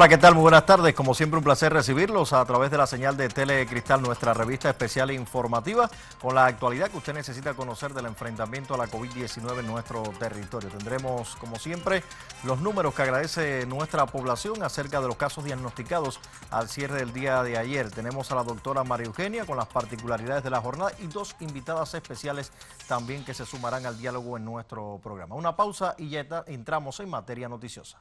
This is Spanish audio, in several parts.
Hola, ¿qué tal? Muy buenas tardes. Como siempre, un placer recibirlos a través de la señal de Telecristal, nuestra revista especial e informativa, con la actualidad que usted necesita conocer del enfrentamiento a la COVID-19 en nuestro territorio. Tendremos, como siempre, los números que agradece nuestra población acerca de los casos diagnosticados al cierre del día de ayer. Tenemos a la doctora María Eugenia con las particularidades de la jornada y dos invitadas especiales también que se sumarán al diálogo en nuestro programa. Una pausa y ya entramos en materia noticiosa.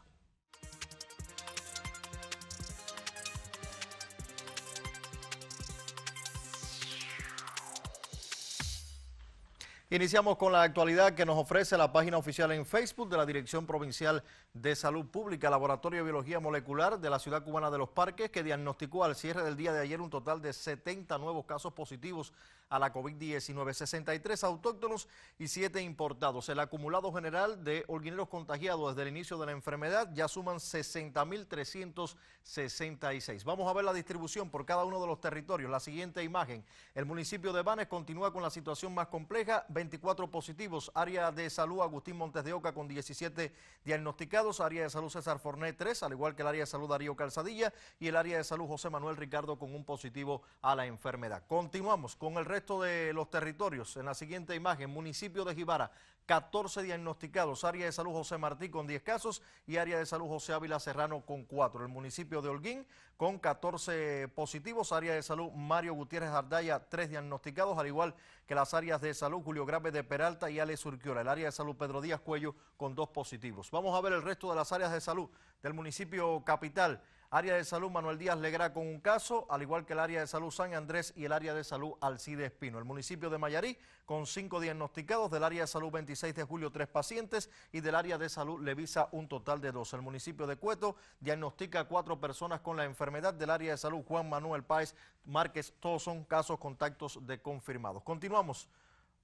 Iniciamos con la actualidad que nos ofrece la página oficial en Facebook de la Dirección Provincial de Salud Pública, Laboratorio de Biología Molecular de la Ciudad Cubana de los Parques, que diagnosticó al cierre del día de ayer un total de 70 nuevos casos positivos a la COVID-19, 63 autóctonos y 7 importados. El acumulado general de holguineros contagiados desde el inicio de la enfermedad ya suman 60.366. Vamos a ver la distribución por cada uno de los territorios. La siguiente imagen. El municipio de Banes continúa con la situación más compleja, 24 positivos. Área de salud Agustín Montes de Oca con 17 diagnosticados. Área de salud César Fornet 3, al igual que el área de salud Darío Calzadilla y el área de salud José Manuel Ricardo con un positivo a la enfermedad. Continuamos con el resto de los territorios, en la siguiente imagen, municipio de Jibara, 14 diagnosticados, área de salud José Martí con 10 casos y área de salud José Ávila Serrano con 4. El municipio de Holguín con 14 positivos, área de salud Mario Gutiérrez Ardaya, 3 diagnosticados, al igual que las áreas de salud Julio Grave de Peralta y Ale Surquiola. El área de salud Pedro Díaz Cuello con 2 positivos. Vamos a ver el resto de las áreas de salud del municipio capital. Área de salud Manuel Díaz Legra con un caso, al igual que el área de salud San Andrés y el área de salud Alcide Espino. El municipio de Mayarí con cinco diagnosticados, del área de salud 26 de julio tres pacientes y del área de salud Levisa un total de dos. El municipio de Cueto diagnostica cuatro personas con la enfermedad del área de salud Juan Manuel Páez Márquez. Todos son casos contactos de confirmados. Continuamos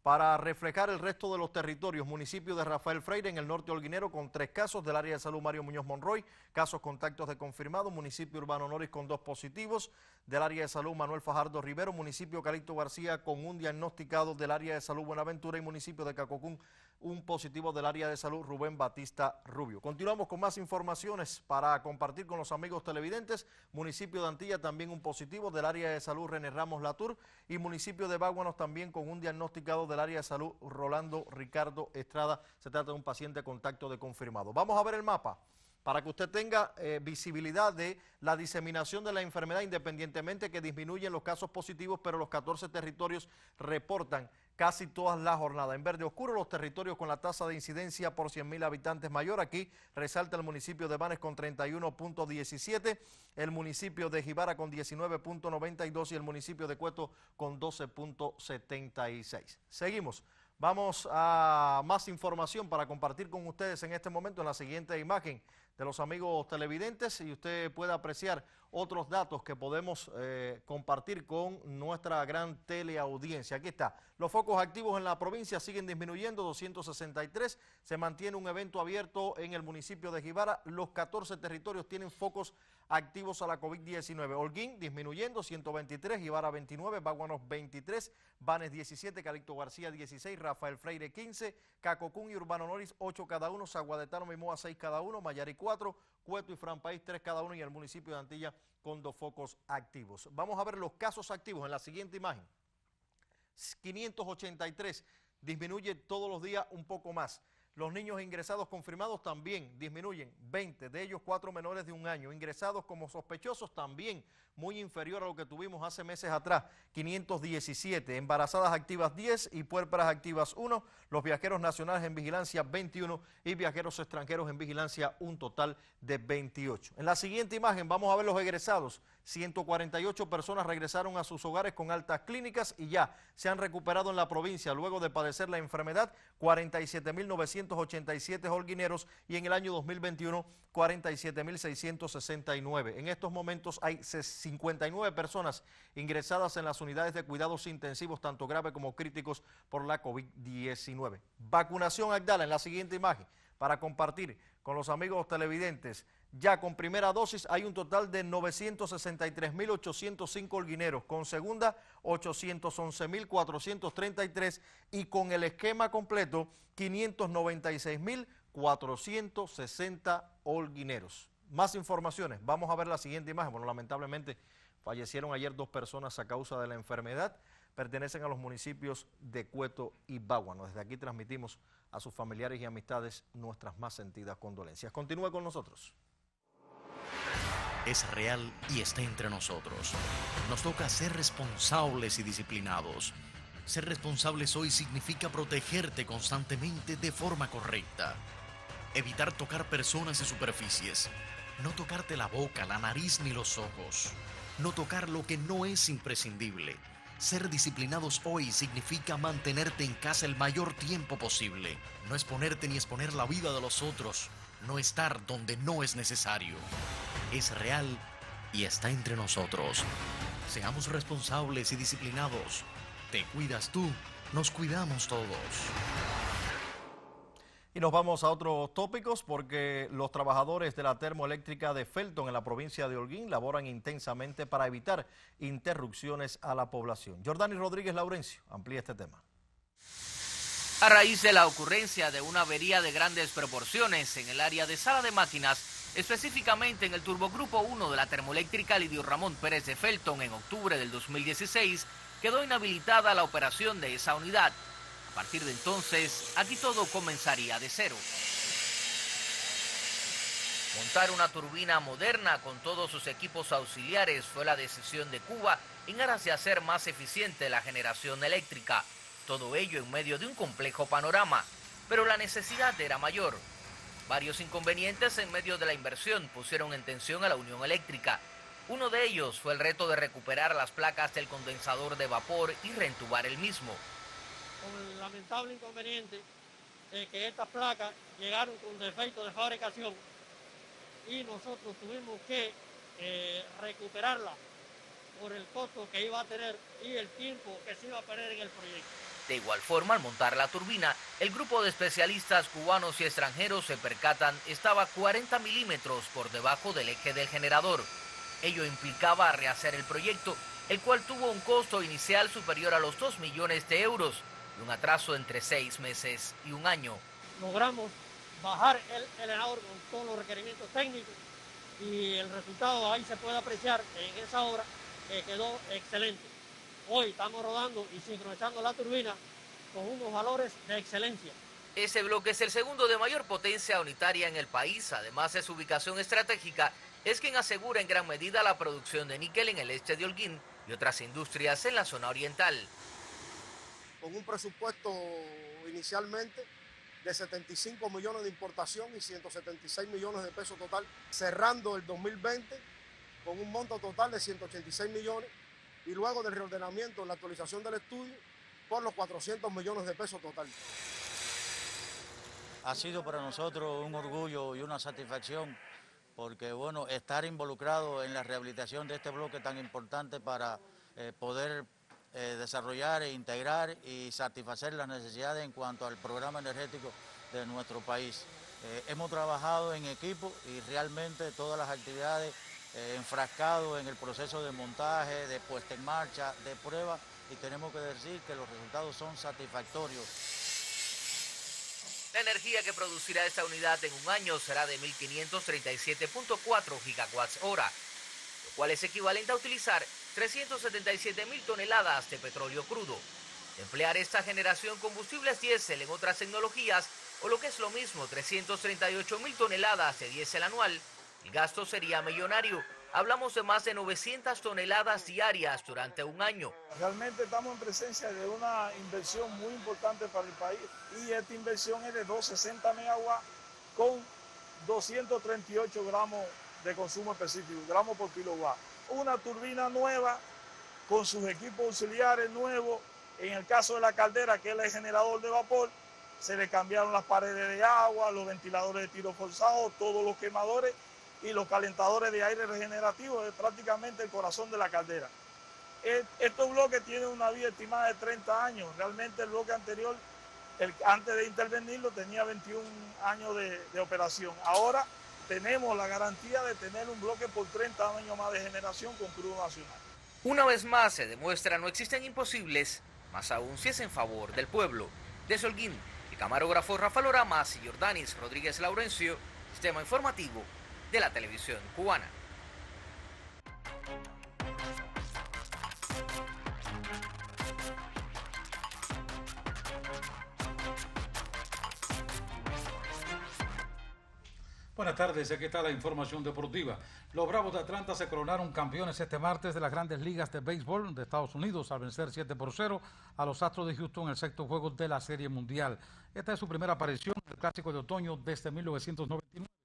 para reflejar el resto de los territorios. Municipio de Rafael Freire en el norte holguinero con tres casos del área de salud Mario Muñoz Monroy, casos contactos de confirmado, municipio urbano Noris con dos positivos, del área de salud Manuel Fajardo Rivero, municipio Calixto García con un diagnosticado del área de salud Buenaventura y municipio de Cacocún un positivo del área de salud Rubén Batista Rubio. Continuamos con más informaciones para compartir con los amigos televidentes. Municipio de Antilla también un positivo del área de salud René Ramos Latour y municipio de Báguanos también con un diagnosticado del área de salud Rolando Ricardo Estrada. Se trata de un paciente contacto de confirmado. Vamos a ver el mapa para que usted tenga eh, visibilidad de la diseminación de la enfermedad independientemente que disminuyen los casos positivos, pero los 14 territorios reportan casi todas las jornadas. En verde oscuro, los territorios con la tasa de incidencia por 100 mil habitantes mayor. Aquí resalta el municipio de Banes con 31.17, el municipio de Jibara con 19.92 y el municipio de Cueto con 12.76. Seguimos. Vamos a más información para compartir con ustedes en este momento en la siguiente imagen de los amigos televidentes y usted puede apreciar otros datos que podemos eh, compartir con nuestra gran teleaudiencia. Aquí está, los focos activos en la provincia siguen disminuyendo, 263, se mantiene un evento abierto en el municipio de Jibara, los 14 territorios tienen focos activos a la COVID-19. Holguín disminuyendo, 123, Jibara 29, Baguanos 23, Banes 17, Calixto García 16, Rafael Freire 15, Cacocún y Urbano Noris 8 cada uno, Zaguadetano Mimoa 6 cada uno, Mayari 4, Cueto y Fran País 3 cada uno y el municipio de Antilla con dos focos activos. Vamos a ver los casos activos en la siguiente imagen. 583 disminuye todos los días un poco más. Los niños ingresados confirmados también disminuyen, 20, de ellos 4 menores de un año. Ingresados como sospechosos también, muy inferior a lo que tuvimos hace meses atrás, 517. Embarazadas activas 10 y puérperas activas 1. Los viajeros nacionales en vigilancia 21 y viajeros extranjeros en vigilancia un total de 28. En la siguiente imagen vamos a ver los egresados. 148 personas regresaron a sus hogares con altas clínicas y ya se han recuperado en la provincia luego de padecer la enfermedad 47.987 holguineros y en el año 2021 47.669. En estos momentos hay 59 personas ingresadas en las unidades de cuidados intensivos, tanto graves como críticos por la COVID-19. Vacunación Agdala en la siguiente imagen para compartir con los amigos televidentes. Ya con primera dosis hay un total de 963.805 holguineros, con segunda 811.433 y con el esquema completo 596.460 holguineros. Más informaciones. Vamos a ver la siguiente imagen. Bueno, lamentablemente fallecieron ayer dos personas a causa de la enfermedad. Pertenecen a los municipios de Cueto y Báguano. Desde aquí transmitimos a sus familiares y amistades nuestras más sentidas condolencias. Continúa con nosotros. Es real y está entre nosotros. Nos toca ser responsables y disciplinados. Ser responsables hoy significa protegerte constantemente de forma correcta. Evitar tocar personas y superficies. No tocarte la boca, la nariz ni los ojos. No tocar lo que no es imprescindible. Ser disciplinados hoy significa mantenerte en casa el mayor tiempo posible. No exponerte ni exponer la vida de los otros. No estar donde no es necesario. Es real y está entre nosotros. Seamos responsables y disciplinados. Te cuidas tú, nos cuidamos todos. Y nos vamos a otros tópicos porque los trabajadores de la termoeléctrica de Felton en la provincia de Holguín laboran intensamente para evitar interrupciones a la población. Jordani Rodríguez Laurencio amplía este tema. A raíz de la ocurrencia de una avería de grandes proporciones en el área de sala de máquinas, específicamente en el turbogrupo 1 de la termoeléctrica Lidio Ramón Pérez de Felton en octubre del 2016, quedó inhabilitada la operación de esa unidad a partir de entonces, aquí todo comenzaría de cero. Montar una turbina moderna con todos sus equipos auxiliares fue la decisión de Cuba en aras de hacer más eficiente la generación eléctrica. Todo ello en medio de un complejo panorama. Pero la necesidad era mayor. Varios inconvenientes en medio de la inversión pusieron en tensión a la Unión Eléctrica. Uno de ellos fue el reto de recuperar las placas del condensador de vapor y reentubar el mismo con el lamentable inconveniente de que estas placas llegaron con defecto de fabricación y nosotros tuvimos que eh, recuperarla por el costo que iba a tener y el tiempo que se iba a perder en el proyecto. De igual forma, al montar la turbina, el grupo de especialistas cubanos y extranjeros se percatan estaba 40 milímetros por debajo del eje del generador. Ello implicaba rehacer el proyecto, el cual tuvo un costo inicial superior a los 2 millones de euros, un atraso entre seis meses y un año. Logramos bajar el generador con todos los requerimientos técnicos y el resultado ahí se puede apreciar en esa obra que quedó excelente. Hoy estamos rodando y sincronizando la turbina con unos valores de excelencia. Ese bloque es el segundo de mayor potencia unitaria en el país, además de su ubicación estratégica, es quien asegura en gran medida la producción de níquel en el este de Holguín y otras industrias en la zona oriental. Con un presupuesto inicialmente de 75 millones de importación y 176 millones de pesos total, cerrando el 2020 con un monto total de 186 millones y luego del reordenamiento, la actualización del estudio, por los 400 millones de pesos total. Ha sido para nosotros un orgullo y una satisfacción porque bueno, estar involucrado en la rehabilitación de este bloque tan importante para eh, poder eh, desarrollar e integrar y satisfacer las necesidades en cuanto al programa energético de nuestro país. Eh, hemos trabajado en equipo y realmente todas las actividades eh, enfrascado en el proceso de montaje, de puesta en marcha, de prueba y tenemos que decir que los resultados son satisfactorios. La energía que producirá esta unidad en un año será de 1.537.4 gigawatts hora, lo cual es equivalente a utilizar 377 mil toneladas de petróleo crudo. emplear esta generación combustibles diésel en otras tecnologías, o lo que es lo mismo, 338 mil toneladas de diésel anual, el gasto sería millonario. Hablamos de más de 900 toneladas diarias durante un año. Realmente estamos en presencia de una inversión muy importante para el país y esta inversión es de 260 megawatts con 238 gramos de consumo específico, gramos por kilowatt una turbina nueva con sus equipos auxiliares nuevos. En el caso de la caldera, que es el generador de vapor, se le cambiaron las paredes de agua, los ventiladores de tiro forzado, todos los quemadores y los calentadores de aire regenerativo, es prácticamente el corazón de la caldera. Estos bloques tienen una vida estimada de 30 años. Realmente el bloque anterior, antes de intervenirlo, tenía 21 años de, operación. Ahora tenemos la garantía de tener un bloque por 30 años más de generación con crudo nacional. Una vez más se demuestra no existen imposibles, más aún si es en favor del pueblo. De Solguín, el camarógrafo Rafael Oramas y Jordanis Rodríguez Laurencio, sistema informativo de la televisión cubana. Buenas tardes, aquí está la información deportiva. Los Bravos de Atlanta se coronaron campeones este martes de las grandes ligas de béisbol de Estados Unidos al vencer 7 por 0 a los Astros de Houston en el sexto juego de la Serie Mundial. Esta es su primera aparición en el Clásico de Otoño desde 1999, cuando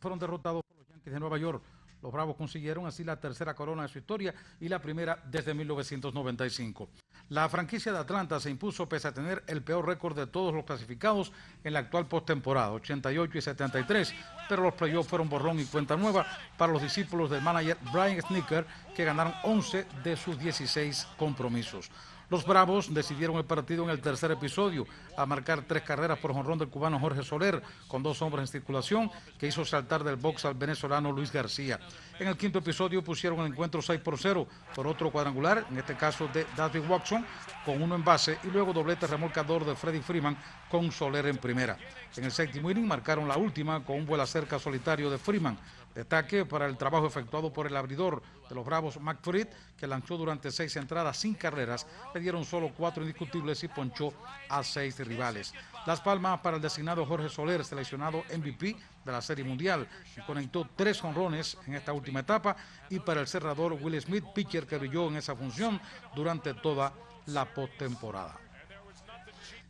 fueron derrotados por los Yankees de Nueva York. Los Bravos consiguieron así la tercera corona de su historia y la primera desde 1995. La franquicia de Atlanta se impuso pese a tener el peor récord de todos los clasificados en la actual postemporada, 88 y 73, pero los playoffs fueron borrón y cuenta nueva para los discípulos del manager Brian Snicker, que ganaron 11 de sus 16 compromisos. Los Bravos decidieron el partido en el tercer episodio a marcar tres carreras por jonrón del cubano Jorge Soler, con dos hombres en circulación, que hizo saltar del box al venezolano Luis García. En el quinto episodio pusieron el encuentro 6 por 0 por otro cuadrangular, en este caso de David Watson, con uno en base, y luego doblete remolcador de Freddy Freeman con Soler en primera. En el séptimo inning marcaron la última con un vuelo cerca solitario de Freeman. Destaque para el trabajo efectuado por el abridor de los Bravos, McFreed, que lanzó durante seis entradas sin carreras, le dieron solo cuatro indiscutibles y ponchó a seis rivales. Las palmas para el designado Jorge Soler, seleccionado MVP de la Serie Mundial, que conectó tres honrones en esta última etapa, y para el cerrador Will Smith, pitcher que brilló en esa función durante toda la postemporada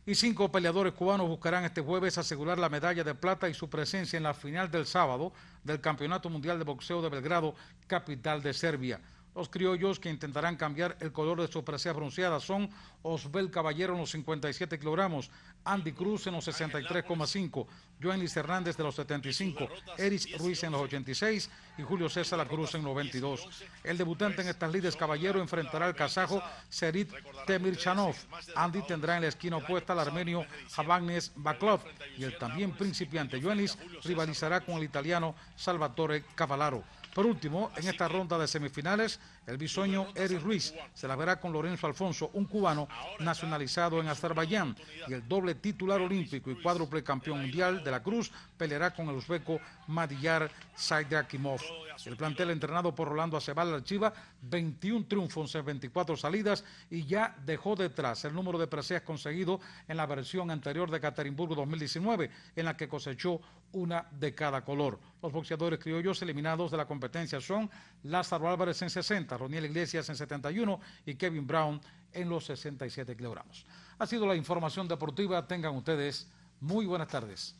y cinco peleadores cubanos buscarán este jueves asegurar la medalla de plata y su presencia en la final del sábado del Campeonato Mundial de Boxeo de Belgrado, capital de Serbia. Los criollos que intentarán cambiar el color de su presea bronceada son Osbel Caballero en los 57 kilogramos, Andy Cruz en los 63,5, Joan Luis Hernández de los 75, Eris Ruiz en los 86 y Julio César La Cruz en los 22. El debutante en estas lides Caballero enfrentará al kazajo Serit Temirchanov. Andy tendrá en la esquina opuesta al armenio Javagnes Baklov y el también principiante Joanis rivalizará con el italiano Salvatore Cavallaro. Por último, en esta ronda de semifinales, el bisoño Eric Ruiz se la verá con Lorenzo Alfonso, un cubano nacionalizado en Azerbaiyán, y el doble titular olímpico y cuádruple campeón mundial de la Cruz peleará con el uzbeco Madiyar Saidakimov. El plantel entrenado por Rolando Acebal Archiva, 21 triunfos en 24 salidas y ya dejó detrás el número de preseas conseguido en la versión anterior de Caterimburgo 2019, en la que cosechó una de cada color. Los boxeadores criollos eliminados de la competencia son Lázaro Álvarez en 60, Roniel Iglesias en 71 y Kevin Brown en los 67 kilogramos. Ha sido la información deportiva. Tengan ustedes muy buenas tardes.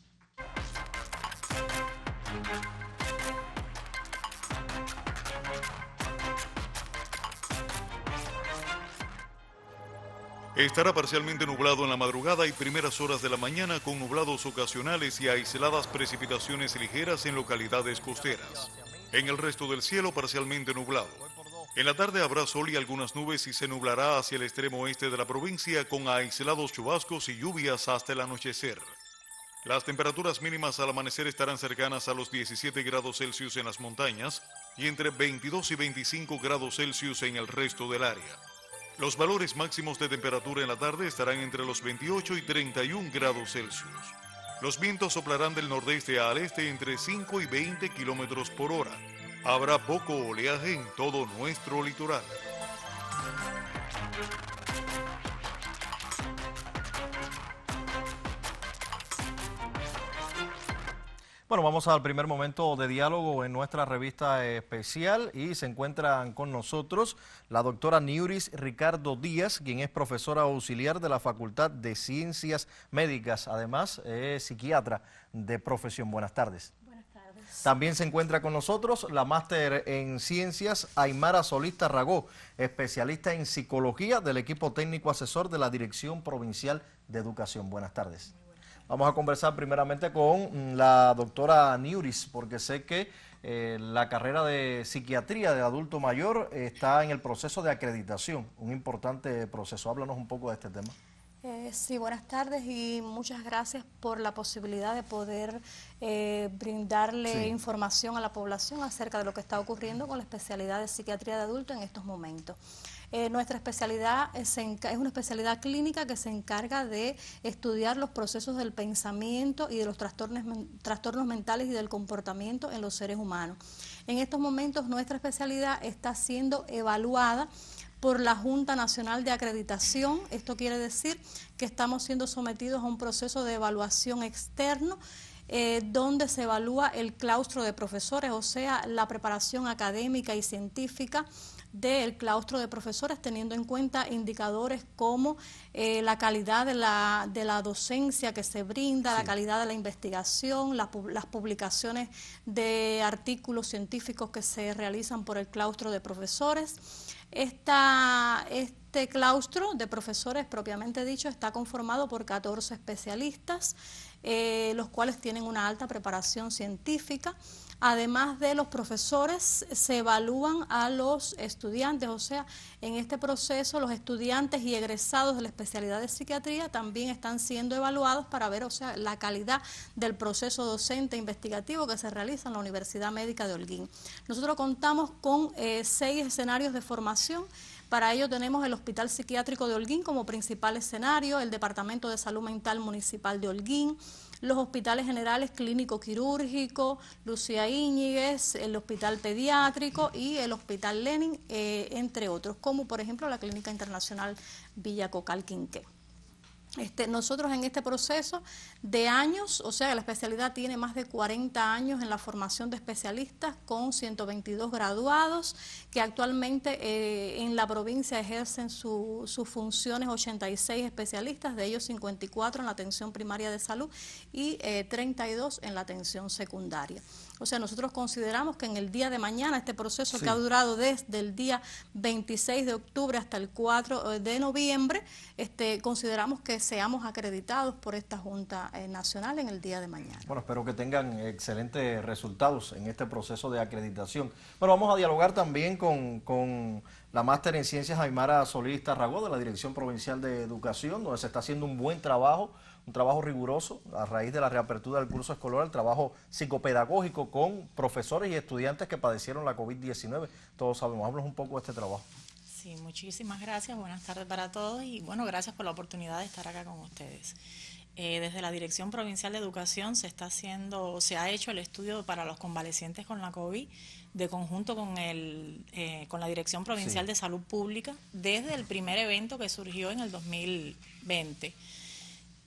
Estará parcialmente nublado en la madrugada y primeras horas de la mañana con nublados ocasionales y aisladas precipitaciones ligeras en localidades costeras. En el resto del cielo parcialmente nublado. En la tarde habrá sol y algunas nubes y se nublará hacia el extremo oeste de la provincia con aislados chubascos y lluvias hasta el anochecer. Las temperaturas mínimas al amanecer estarán cercanas a los 17 grados Celsius en las montañas y entre 22 y 25 grados Celsius en el resto del área. Los valores máximos de temperatura en la tarde estarán entre los 28 y 31 grados Celsius. Los vientos soplarán del nordeste al este entre 5 y 20 kilómetros por hora. Habrá poco oleaje en todo nuestro litoral. Bueno, vamos al primer momento de diálogo en nuestra revista especial y se encuentran con nosotros la doctora Niuris Ricardo Díaz, quien es profesora auxiliar de la Facultad de Ciencias Médicas, además es psiquiatra de profesión. Buenas tardes. También se encuentra con nosotros la máster en ciencias Aymara Solista Ragó, especialista en psicología del equipo técnico asesor de la Dirección Provincial de Educación. Buenas tardes. Vamos a conversar primeramente con la doctora Niuris, porque sé que eh, la carrera de psiquiatría de adulto mayor está en el proceso de acreditación, un importante proceso. Háblanos un poco de este tema. Eh, sí, buenas tardes y muchas gracias por la posibilidad de poder eh, brindarle información a la población acerca de lo que está ocurriendo con la especialidad de psiquiatría de adulto en estos momentos. Eh, nuestra especialidad es, una especialidad clínica que se encarga de estudiar los procesos del pensamiento y de los trastornos, trastornos mentales y del comportamiento en los seres humanos. En estos momentos nuestra especialidad está siendo evaluada por la Junta Nacional de Acreditación. Esto quiere decir que estamos siendo sometidos a un proceso de evaluación externo eh, donde se evalúa el claustro de profesores, o sea, la preparación académica y científica del claustro de profesores, teniendo en cuenta indicadores como eh, la calidad de la, de la, docencia que se brinda, la calidad de la investigación, las publicaciones de artículos científicos que se realizan por el claustro de profesores. Esta, este claustro de profesores, propiamente dicho, está conformado por 14 especialistas, eh, los cuales tienen una alta preparación científica. Además de los profesores, se evalúan a los estudiantes, o sea, en este proceso los estudiantes y egresados de la especialidad de psiquiatría también están siendo evaluados para ver, o sea, la calidad del proceso docente investigativo que se realiza en la Universidad Médica de Holguín. Nosotros contamos con eh, seis escenarios de formación. Para ello tenemos el Hospital Psiquiátrico de Holguín como principal escenario, el Departamento de Salud Mental Municipal de Holguín, los hospitales generales clínico quirúrgico, Lucía Íñiguez, el hospital pediátrico y el hospital Lenin, eh, entre otros, como por ejemplo la Clínica Internacional Villa Cocal Quinqué. Este, nosotros en este proceso de años, o sea, la especialidad tiene más de 40 años en la formación de especialistas con 122 graduados que actualmente eh, en la provincia ejercen sus funciones 86 especialistas, de ellos 54 en la atención primaria de salud y 32 eh, en la atención secundaria. O sea, nosotros consideramos que en el día de mañana, este proceso que ha durado desde el día 26 de octubre hasta el 4 eh, de noviembre, este, consideramos que seamos acreditados por esta Junta eh, Nacional en el día de mañana. Bueno, espero que tengan excelentes resultados en este proceso de acreditación. Bueno, vamos a dialogar también con, con la máster en Ciencias Aymara Solís Tarragó de la Dirección Provincial de Educación, donde se está haciendo un buen trabajo un trabajo riguroso a raíz de la reapertura del curso escolar, el trabajo psicopedagógico con profesores y estudiantes que padecieron la COVID-19. Todos sabemos, háblanos un poco de este trabajo. Sí, muchísimas gracias, buenas tardes para todos y bueno, gracias por la oportunidad de estar acá con ustedes. Eh, desde la Dirección Provincial de Educación se está haciendo, se ha hecho el estudio para los convalecientes con la COVID de conjunto con el eh, con la Dirección Provincial de Salud Pública desde el primer evento que surgió en el 2020.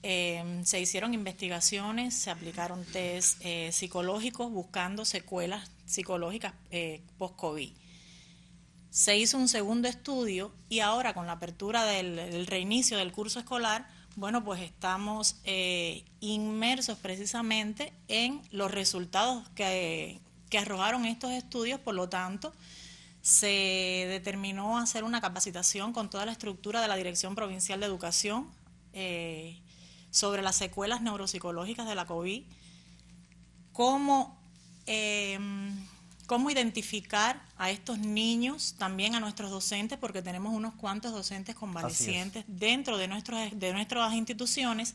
Em, se hicieron investigaciones, se aplicaron test eh, psicológicos buscando secuelas psicológicas eh, post-COVID. Se hizo un segundo estudio y ahora con la apertura del, reinicio del curso escolar, bueno, pues estamos eh, inmersos precisamente en los resultados que, que arrojaron estos estudios, por lo tanto, se determinó hacer una capacitación con toda la estructura de la Dirección Provincial de Educación sobre las secuelas neuropsicológicas de la COVID, cómo, em, cómo identificar a estos niños, también a nuestros docentes, porque tenemos unos cuantos docentes convalecientes dentro de, nuestros, de nuestras instituciones.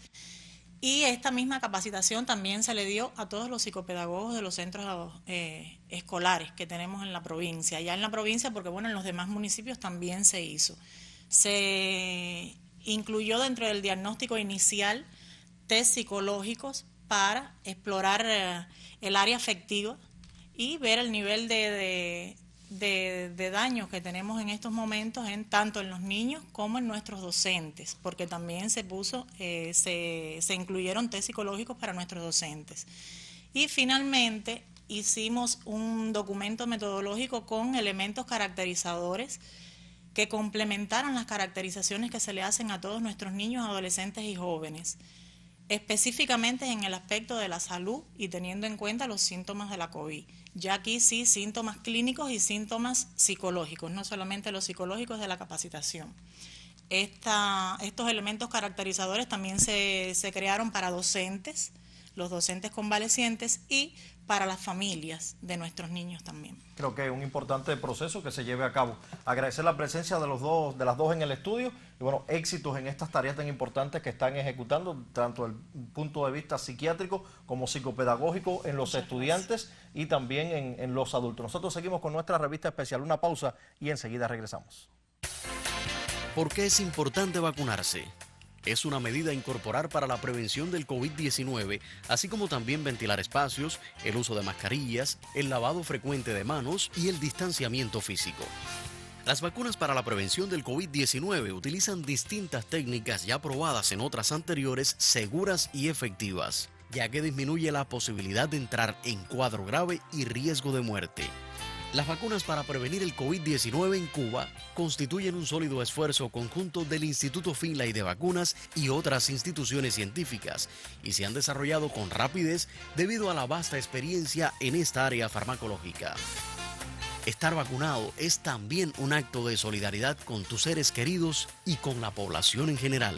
Y esta misma capacitación también se le dio a todos los psicopedagogos de los centros eh, escolares que tenemos en la provincia. Ya en la provincia, porque bueno, en los demás municipios también se hizo. Se incluyó dentro del diagnóstico inicial test psicológicos para explorar eh, el área afectiva y ver el nivel de, de, daños que tenemos en estos momentos en tanto en los niños como en nuestros docentes, porque también se puso, eh, se, se incluyeron test psicológicos para nuestros docentes. Y finalmente hicimos un documento metodológico con elementos caracterizadores que complementaron las caracterizaciones que se le hacen a todos nuestros niños, adolescentes y jóvenes, específicamente en el aspecto de la salud y teniendo en cuenta los síntomas de la COVID. Ya aquí sí, síntomas clínicos y síntomas psicológicos, no solamente los psicológicos de la capacitación. estos elementos caracterizadores también se, se crearon para docentes, los docentes convalecientes y para las familias de nuestros niños también. Creo que es un importante proceso que se lleve a cabo. Agradecer la presencia de los dos, de las dos en el estudio y bueno, éxitos en estas tareas tan importantes que están ejecutando, tanto desde el punto de vista psiquiátrico como psicopedagógico en los estudiantes y también en, en los adultos. Nosotros seguimos con nuestra revista especial, una pausa y enseguida regresamos. ¿Por qué es importante vacunarse? Es una medida a incorporar para la prevención del COVID-19, así como también ventilar espacios, el uso de mascarillas, el lavado frecuente de manos y el distanciamiento físico. Las vacunas para la prevención del COVID-19 utilizan distintas técnicas ya probadas en otras anteriores seguras y efectivas, ya que disminuye la posibilidad de entrar en cuadro grave y riesgo de muerte. Las vacunas para prevenir el COVID-19 en Cuba constituyen un sólido esfuerzo conjunto del Instituto Finlay de Vacunas y otras instituciones científicas y se han desarrollado con rapidez debido a la vasta experiencia en esta área farmacológica. Estar vacunado es también un acto de solidaridad con tus seres queridos y con la población en general.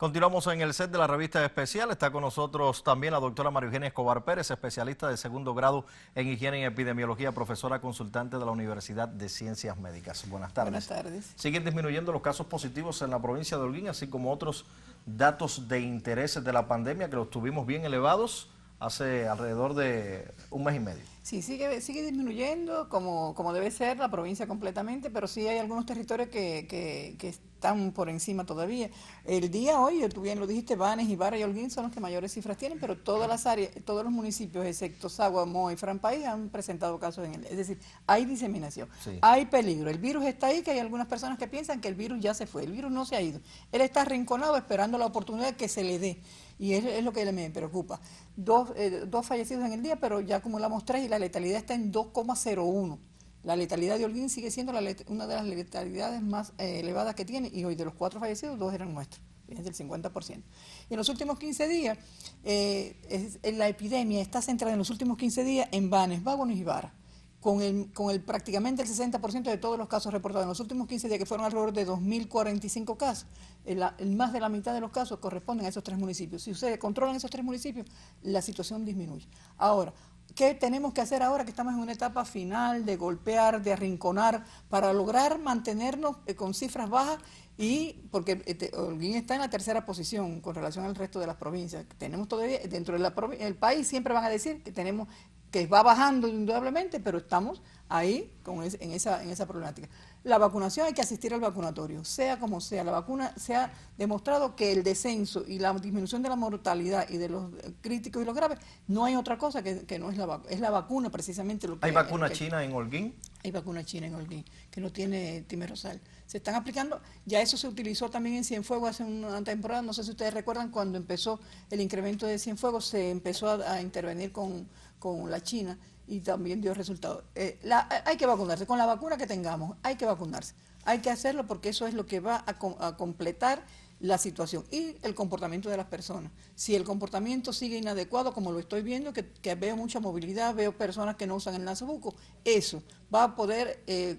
Continuamos en el set de la revista especial. Está con nosotros también la doctora María Eugenia Escobar Pérez, especialista de segundo grado en higiene y epidemiología, profesora consultante de la Universidad de Ciencias Médicas. Buenas tardes. Buenas tardes. Siguen disminuyendo los casos positivos en la provincia de Holguín, así como otros datos de intereses de la pandemia que los tuvimos bien elevados hace alrededor de un mes y medio. Sí, sigue, sigue disminuyendo como, como debe ser la provincia completamente, pero sí hay algunos territorios que, que, que están por encima todavía. El día hoy, tú bien lo dijiste, Vanes, Ibarra y Holguín son los que mayores cifras tienen, pero todas las áreas, todos los municipios, excepto Sagua, Moa y Franpaís, han presentado casos en él. Es decir, hay diseminación, hay peligro. El virus está ahí, que hay algunas personas que piensan que el virus ya se fue. El virus no se ha ido. Él está arrinconado esperando la oportunidad que se le dé. Y es, es lo que me preocupa. Dos, eh, dos fallecidos en el día, pero ya acumulamos tres y la letalidad está en 2,01. La letalidad de Holguín sigue siendo una de las letalidades más eh, elevadas que tiene y hoy de los cuatro fallecidos, dos eran nuestros, es del 50%. Y en los últimos 15 días, eh, la epidemia está centrada en los últimos 15 días en Banes, Vágonos y Vara, con, el, con el, prácticamente el 60% de todos los casos reportados en los últimos 15 días, que fueron alrededor de 2.045 casos. El, más de la mitad de los casos corresponden a esos tres municipios. Si ustedes controlan esos tres municipios, la situación disminuye. Ahora, ¿Qué tenemos que hacer ahora que estamos en una etapa final de golpear, de arrinconar, para lograr mantenernos eh, con cifras bajas? Y porque este, está en la tercera posición con relación al resto de las provincias. Tenemos todavía, dentro del país siempre van a decir que tenemos que va bajando indudablemente, pero estamos ahí con en, esa, en esa problemática. La vacunación hay que asistir al vacunatorio, sea como sea. La vacuna se ha demostrado que el descenso y la disminución de la mortalidad y de los críticos y los graves, no hay otra cosa que, no es la vacuna. Es la vacuna precisamente lo que... ¿Hay vacuna china en Holguín? Hay vacuna china en Holguín, que no tiene timerosal. Se están aplicando, ya eso se utilizó también en Cienfuegos hace una temporada, no sé si ustedes recuerdan, cuando empezó el incremento de Cienfuegos, se empezó a intervenir con con la China y también dio resultados. Eh, hay que vacunarse, con la vacuna que tengamos, hay que vacunarse. Hay que hacerlo porque eso es lo que va a, completar la situación y el comportamiento de las personas. Si el comportamiento sigue inadecuado, como lo estoy viendo, que, veo mucha movilidad, veo personas que no usan el nasobuco, eso va a poder eh,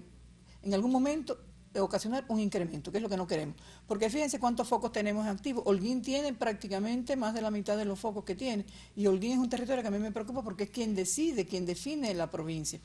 en algún momento ocasionar un incremento, que es lo que no queremos. Porque fíjense cuántos focos tenemos activos. Holguín tiene prácticamente más de la mitad de los focos que tiene. Y Holguín es un territorio que a mí me preocupa porque es quien decide, quien define la provincia.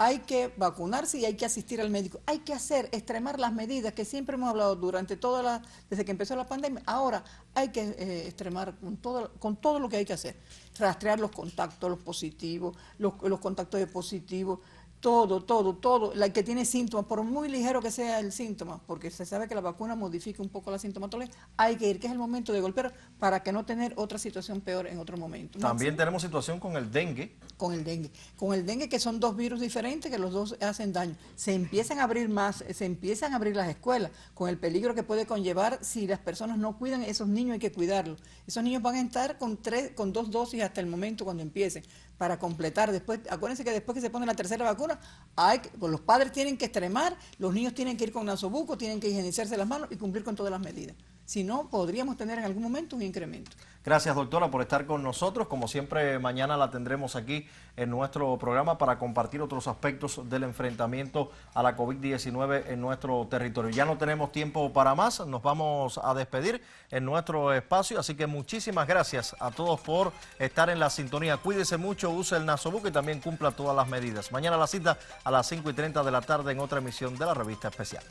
Hay que vacunarse y hay que asistir al médico. Hay que hacer, extremar las medidas que siempre hemos hablado durante toda la, desde que empezó la pandemia. Ahora hay que eh, extremar con todo, con todo lo que hay que hacer. Rastrear los contactos, los positivos, los, los contactos de positivos todo, todo, todo, la que tiene síntomas, por muy ligero que sea el síntoma, porque se sabe que la vacuna modifica un poco la sintomatología, hay que ir, que es el momento de golpear para que no tener otra situación peor en otro momento. También tenemos situación con el dengue. Con el dengue. Con el dengue, que son dos virus diferentes que los dos hacen daño. Se empiezan a abrir más, se empiezan a abrir las escuelas, con el peligro que puede conllevar si las personas no cuidan, esos niños hay que cuidarlos. Esos niños van a estar con, tres, con dos dosis hasta el momento cuando empiecen para completar. Después, acuérdense que después que se pone la tercera vacuna, hay pues los padres tienen que extremar, los niños tienen que ir con nasobuco, tienen que higienizarse las manos y cumplir con todas las medidas. Si no, podríamos tener en algún momento un incremento. Gracias, doctora, por estar con nosotros. Como siempre, mañana la tendremos aquí en nuestro programa para compartir otros aspectos del enfrentamiento a la COVID-19 en nuestro territorio. Ya no tenemos tiempo para más, nos vamos a despedir en nuestro espacio, así que muchísimas gracias a todos por estar en la sintonía. Cuídese mucho, use el nasobuco y también cumpla todas las medidas. Mañana la cita a las 5 y 30 de la tarde en otra emisión de la revista especial.